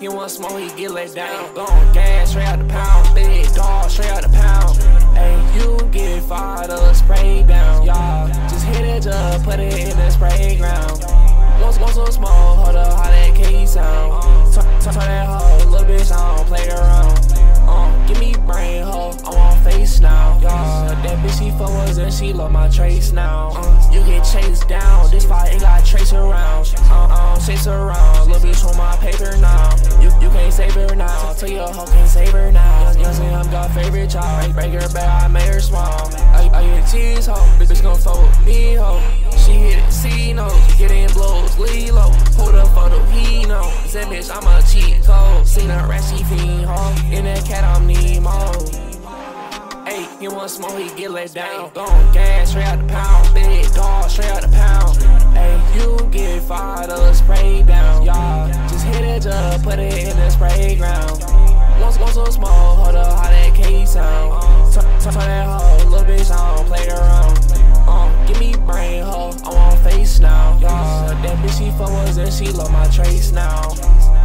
he want smoke, he get let down. Going gas, straight out the pound. Big dog, straight out the pound. Hey, you get fired up, spray down. Y'all just hit it, just put it in the spray ground. Go, go so small, hold up, how that K sound. Turn, turn, that hoe, little bitch, I don't play around. Uh, give me brain, hoe, I want face now. Y'all, that bitch, she fuck was and she love my trace now. Uh, chase around, little bitch, on my paper now. You, you can't save her now, tell your hoe can't save her now. Young Sam got favorite child, break her back, I made her small. I, I get cheese, hoe, bitch, gon' fuck with me, hoe. She hit it, no, get in blows, low. Hold up for the he know. That bitch, I'm a cheat code. Seen a rat, fiend, ho. In that cat, I'm Nemo. Hey, you want smoke, he get let down. Going gas, straight out the playground. Once, once so small, hold up, how that K sound. Turn, turn that hoe, little bitch, I don't play around. Um, give me brain, hoe, I want face now. Y'all, that bitch, she fuck was and she love my trace now.